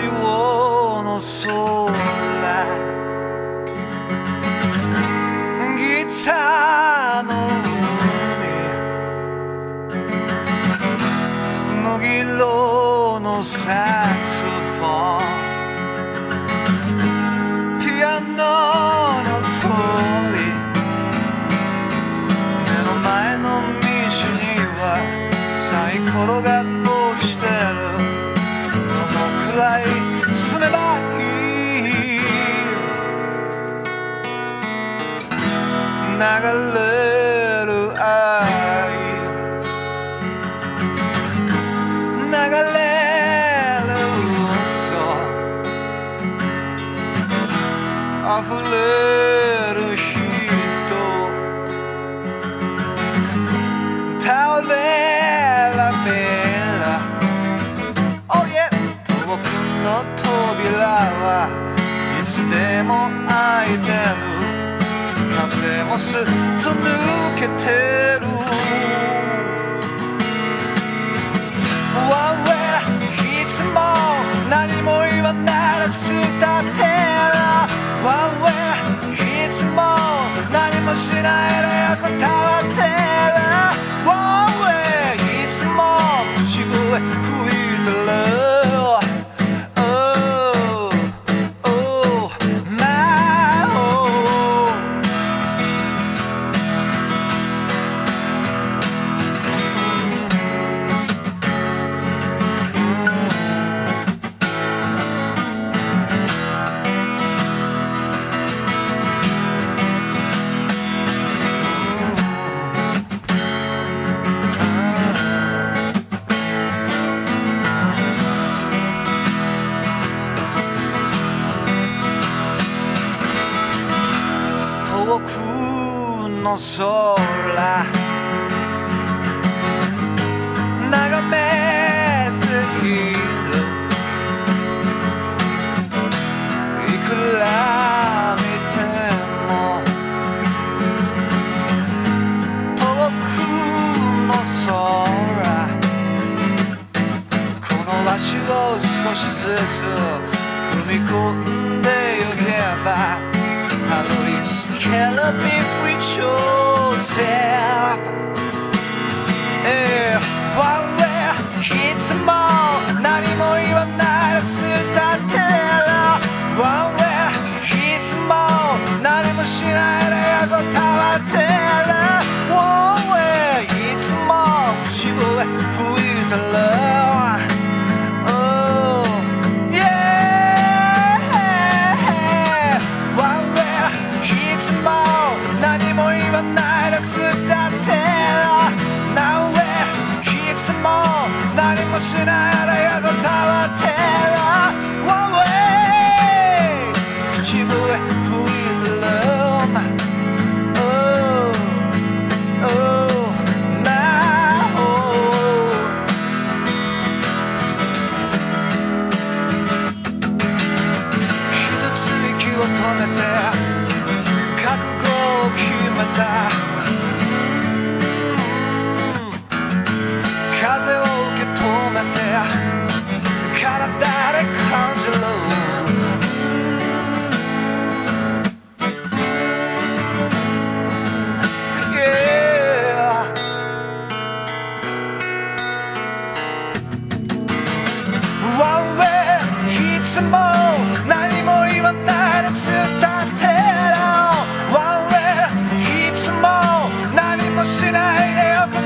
中央の空ギターの海麦色のサックスフォンピアノの通り目の前の道にはサイコロが流れる愛流れる嘘溢れる人倒れらべら Oh yeah. 遠くの扉はいつでも開いてる風もすっと抜けてる。One way いつも何も言わないで伝ってる One way いつも何もしないで横たわってる One way いつも口笛吹いてる。の空。眺めているいくら見ても遠くの空。この足を少しずつ踏み込んで着ける if we chose it えー One way it's more. 何も言わないで伝ってる One way it's more. 何もしないで横たわってる風を受け止めて体で感じる。Yeah One way いつもる One